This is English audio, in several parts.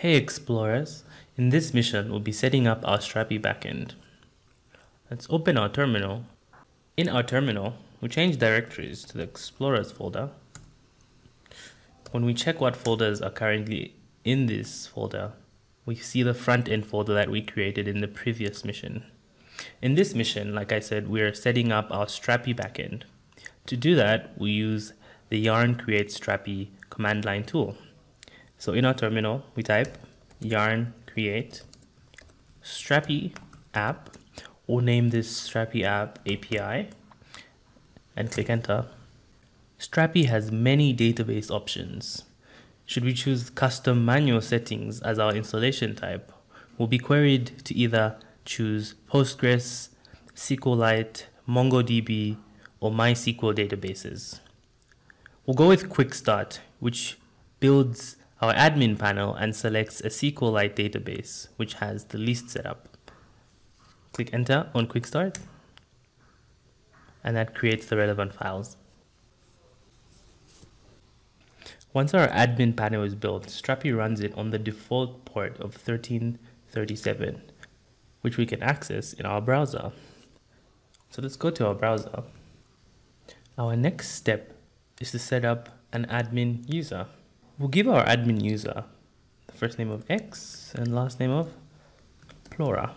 Hey explorers, in this mission we'll be setting up our Strapi backend. Let's open our terminal. In our terminal, we change directories to the explorers folder. When we check what folders are currently in this folder, we see the front end folder that we created in the previous mission. In this mission, like I said, we're setting up our Strapi backend. To do that, we use the yarn create Strapi command line tool. So in our terminal, we type yarn create Strapi app. We'll name this Strapi app API and click enter. Strapi has many database options. Should we choose custom manual settings as our installation type, we'll be queried to either choose Postgres, SQLite, MongoDB, or MySQL databases. We'll go with Quick Start, which builds our admin panel and selects a SQLite database, which has the least setup. Click enter on quick start, and that creates the relevant files. Once our admin panel is built, Strapi runs it on the default port of 1337, which we can access in our browser. So let's go to our browser. Our next step is to set up an admin user. We'll give our admin user the first name of X and last name of Plora.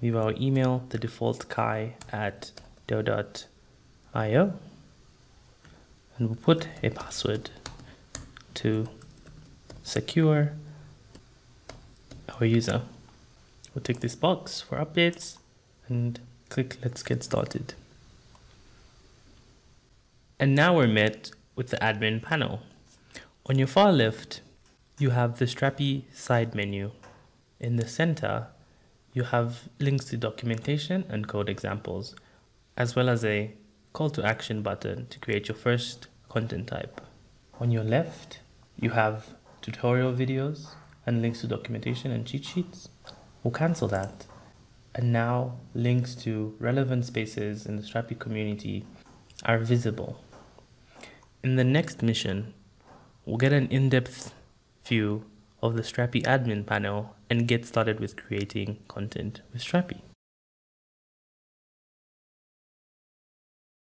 We'll give our email the default kai at do.io and we'll put a password to secure our user. We'll tick this box for updates and click let's get started. And now we're met with the admin panel. On your far left, you have the Strapi side menu. In the center, you have links to documentation and code examples, as well as a call to action button to create your first content type. On your left, you have tutorial videos and links to documentation and cheat sheets. We'll cancel that. And now links to relevant spaces in the Strapi community are visible. In the next mission, we'll get an in-depth view of the Strapi admin panel and get started with creating content with Strapi.